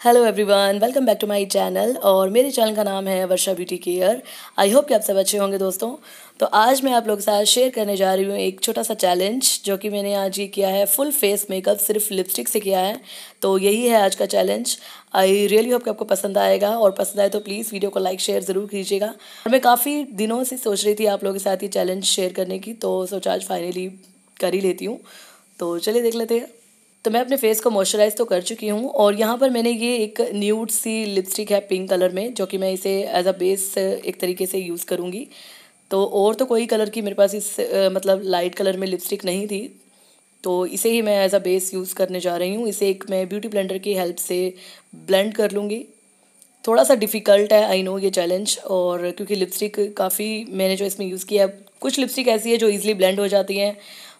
Hello everyone welcome back to my channel और मेरे channel का नाम है Varsha beauty care. I hope कि आप सब अच्छे होंगे दोस्तों। तो आज मैं आप लोगों के साथ शेयर करने जा रही हूँ एक छोटा सा चैलेंज जो कि मैंने आज ये किया है फुल फेस मेकअप सिर्फ़ लिपस्टिक से किया है। तो यही है आज का चैलेंज आई रियली होप कि आपको पसंद आएगा और पसंद आए तो प्लीज़ वीडियो को लाइक शेयर ज़रूर कीजिएगा। और मैं काफ़ी दिनों से सोच रही थी आप लोगों के साथ ये चैलेंज शेयर करने की तो सोचा आज फाइनली कर ही लेती हूँ। तो चलिए देख लेते हैं। तो मैं अपने फेस को मॉइस्चराइज तो कर चुकी हूँ और यहाँ पर मैंने ये एक न्यूड सी लिपस्टिक है पिंक कलर में, जो कि मैं इसे एज अ बेस एक तरीके से यूज़ करूँगी। तो और तो कोई कलर की मेरे पास इस मतलब लाइट कलर में लिपस्टिक नहीं थी। तो इसे ही मैं एज अ बेस यूज़ करने जा रही हूँ। इसे एक मैं ब्यूटी ब्लेंडर की हेल्प से ब्लेंड कर लूँगी। थोड़ा सा डिफ़िकल्ट है आई नो ये चैलेंज और क्योंकि लिपस्टिक काफ़ी मैंने जो इसमें यूज़ किया है, कुछ लिपस्टिक ऐसी है जो ईज़िली ब्लेंड हो जाती हैं।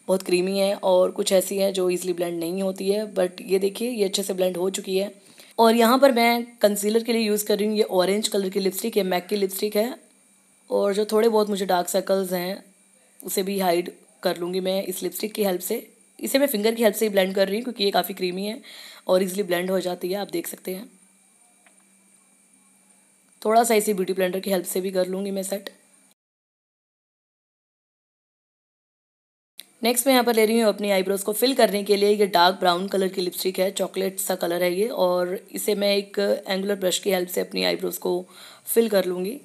बहुत क्रीमी है और कुछ ऐसी है जो ईज़िली ब्लेंड नहीं होती है बट ये देखिए, ये अच्छे से ब्लेंड हो चुकी है। और यहाँ पर मैं कंसीलर के लिए यूज़ कर रही हूँ, ये ऑरेंज कलर की लिपस्टिक है मैक की लिपस्टिक है। और जो थोड़े बहुत मुझे डार्क सर्कल्स हैं, उसे भी हाइड कर लूँगी मैं इस लिपस्टिक की हेल्प से। इसे मैं फिंगर की हेल्प से ही ब्लेंड कर रही हूँ, क्योंकि ये काफ़ी क्रीमी है और इजीली ब्लेंड हो जाती है, आप देख सकते हैं। थोड़ा सा इसी ब्यूटी ब्लेंडर की हेल्प से भी कर लूँगी मैं सेट नेक्स्ट मैं यहाँ पर ले रही हूँ अपनी आईब्रोज़ को फिल करने के लिए। ये डार्क ब्राउन कलर की लिपस्टिक है चॉकलेट सा कलर है ये। और इसे मैं एक एंगुलर ब्रश की हेल्प से अपनी आईब्रोज़ को फिल कर लूँगी।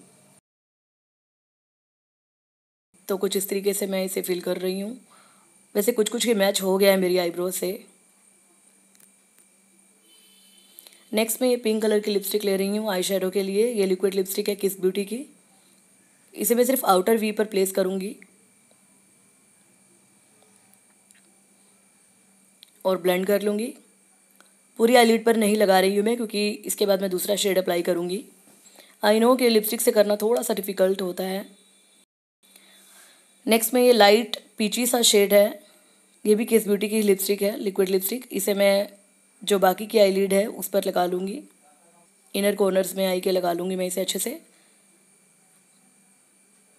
तो कुछ इस तरीके से मैं इसे फिल कर रही हूँ। वैसे कुछ कुछ ही मैच हो गया है मेरी आईब्रो से। नेक्स्ट मैं ये पिंक कलर की लिपस्टिक ले रही हूँ आई के लिए। ये लिक्विड लिपस्टिक है किस ब्यूटी की। इसे मैं सिर्फ़ आउटर वी पर प्लेस करूँगी। और ब्लेंड कर लूँगी। पूरी आईलिड पर नहीं लगा रही हूँ मैं, क्योंकि इसके बाद मैं दूसरा शेड अप्लाई करूँगी। आई नो कि लिपस्टिक से करना थोड़ा सा डिफ़िकल्ट होता है। नेक्स्ट में ये लाइट पीची सा शेड है। ये भी केस ब्यूटी की लिपस्टिक है लिक्विड लिपस्टिक इसे मैं जो बाकी की आई है, उस पर लगा लूँगी। इनर कॉर्नर्स में आई के लगा लूँगी मैं इसे अच्छे से।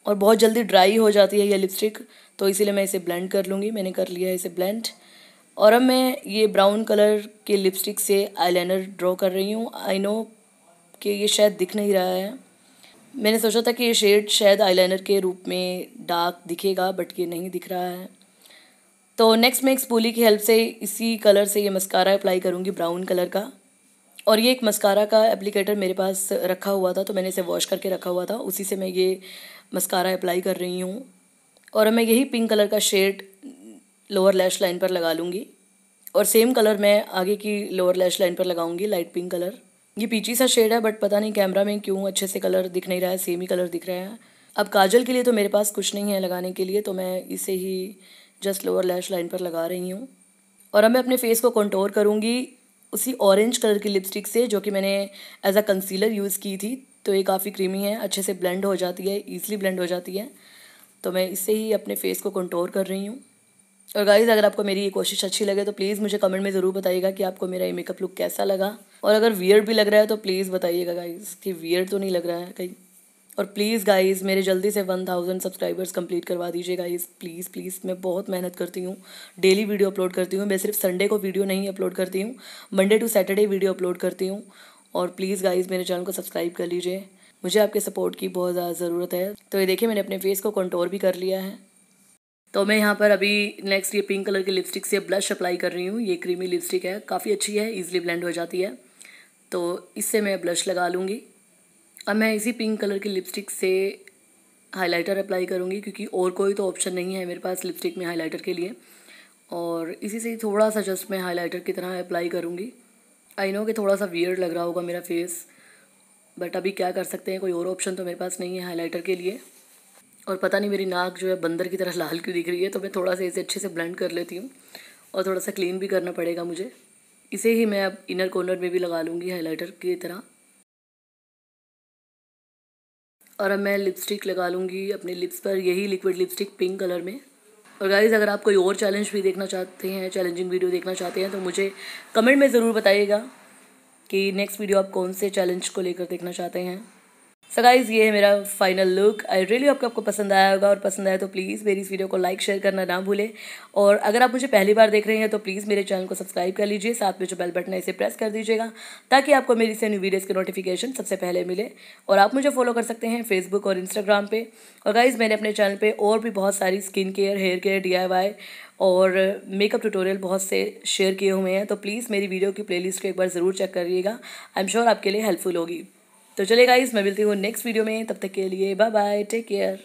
और बहुत जल्दी ड्राई हो जाती है ये लिपस्टिक तो इसीलिए मैं इसे ब्लेंड कर लूँगी। मैंने कर लिया है इसे ब्लेंड और अब मैं ये ब्राउन कलर के लिपस्टिक से आईलाइनर ड्रॉ कर रही हूँ। आई नो कि ये शायद दिख नहीं रहा है। मैंने सोचा था कि ये शेड शायद आईलाइनर के रूप में डार्क दिखेगा बट ये नहीं दिख रहा है। तो नेक्स्ट मैं एक स्पूली की हेल्प से इसी कलर से ये मस्कारा अप्लाई करूँगी ब्राउन कलर का। और ये एक मस्कारा का एप्लीकेटर मेरे पास रखा हुआ था तो मैंने इसे वॉश करके रखा हुआ था। उसी से मैं ये मस्कारा अप्लाई कर रही हूँ। और मैं यही पिंक कलर का शेड लोअर लैश लाइन पर लगा लूँगी। और सेम कलर मैं आगे की लोअर लैश लाइन पर लगाऊँगी लाइट पिंक कलर ये पीची सा शेड है बट पता नहीं कैमरा में क्यों अच्छे से कलर दिख नहीं रहा है सेम ही कलर दिख रहा है। अब काजल के लिए तो मेरे पास कुछ नहीं है लगाने के लिए तो मैं इसे ही जस्ट लोअर लैश लाइन पर लगा रही हूँ। और अब मैं अपने फेस को कंटोर करूँगी उसी ऑरेंज कलर की लिपस्टिक से, जो कि मैंने एज अ कंसीलर यूज़ की थी। तो ये काफ़ी क्रीमी है, अच्छे से ब्लेंड हो जाती है ईजिली ब्लेंड हो जाती है। तो मैं इससे ही अपने फेस को कंटोर कर रही हूँ। और गाइज़ अगर आपको मेरी ये कोशिश अच्छी लगे तो प्लीज़ मुझे कमेंट में ज़रूर बताइएगा कि आपको मेरा ये मेकअप लुक कैसा लगा। और अगर वियर्ड भी लग रहा है तो प्लीज़ बताइएगा गाइज़ कि वियर्ड तो नहीं लग रहा है कहीं। और प्लीज़ गाइज़ मेरे जल्दी से वन थाउज़ेंड सब्सक्राइबर्स कंप्लीट करवा दीजिए गाइज़ प्लीज़ प्लीज़ मैं बहुत मेहनत करती हूँ। डेली वीडियो अपलोड करती हूँ। मैं सिर्फ़ संडे को वीडियो नहीं अपलोड करती हूँ। Monday to Saturday video upload करती हूँ। और प्लीज़ गाइज़ मेरे चैनल को सब्सक्राइब कर लीजिए। मुझे आपके सपोर्ट की बहुत ज़्यादा ज़रूरत है। तो ये देखिए, मैंने अपने फेस को कंट्रोल भी कर लिया है। तो मैं यहाँ पर अभी नेक्स्ट ये पिंक कलर की लिपस्टिक से ब्लश अप्लाई कर रही हूँ। ये क्रीमी लिपस्टिक है। काफ़ी अच्छी है ईजिली ब्लेंड हो जाती है। तो इससे मैं ब्लश लगा लूँगी। अब मैं इसी पिंक कलर की लिपस्टिक से हाइलाइटर अप्लाई करूँगी क्योंकि और कोई तो ऑप्शन नहीं है मेरे पास लिपस्टिक में हाइलाइटर के लिए। और इसी से थोड़ा सा जस्ट मैं हाइलाइटर की तरह अप्लाई करूँगी। आई नो कि थोड़ा सा वियर्ड लग रहा होगा मेरा फेस बट अभी क्या कर सकते हैं? कोई और ऑप्शन तो मेरे पास नहीं है हाइलाइटर के लिए। और पता नहीं मेरी नाक जो है बंदर की तरह लाल क्यों दिख रही है तो मैं थोड़ा सा इसे अच्छे से ब्लेंड कर लेती हूँ और थोड़ा सा क्लीन भी करना पड़ेगा मुझे। इसे ही मैं अब इनर कॉर्नर में भी लगा लूँगी हाइलाइटर की तरह। और अब मैं लिपस्टिक लगा लूँगी अपने लिप्स पर, यही लिक्विड लिपस्टिक पिंक कलर में। और गाइज़ अगर आप कोई और चैलेंज भी देखना चाहते हैं चैलेंजिंग वीडियो देखना चाहते हैं तो मुझे कमेंट में ज़रूर बताइएगा कि नेक्स्ट वीडियो आप कौन से चैलेंज को लेकर देखना चाहते हैं। सो गाइज़ ये है मेरा फाइनल लुक आई रियली आपको आपको पसंद आया होगा और पसंद आया तो प्लीज़ मेरी इस वीडियो को लाइक शेयर करना ना भूलें. और अगर आप मुझे पहली बार देख रहे हैं तो प्लीज़ मेरे चैनल को सब्सक्राइब कर लीजिए. साथ में जो बेल बटन है इसे प्रेस कर दीजिएगा ताकि आपको मेरी से न्यू वीडियोज़ की नोटिफिकेशन सबसे पहले मिले. और आप मुझे फॉलो कर सकते हैं फेसबुक और इंस्टाग्राम पर और गाइज़ मैंने अपने चैनल पर और भी बहुत सारी skin care hair care DIY और मेकअप ट्यूटोरियल बहुत से शेयर किए हुए हैं. तो प्लीज़ मेरी वीडियो की प्लेलिस्ट को एक बार ज़रूर चेक करिएगा. आई एम श्योर आपके लिए हेल्पफुल होगी. तो चलेगा इस मैं मिलती हूँ नेक्स्ट वीडियो में, तब तक के लिए बाय बाय टेक केयर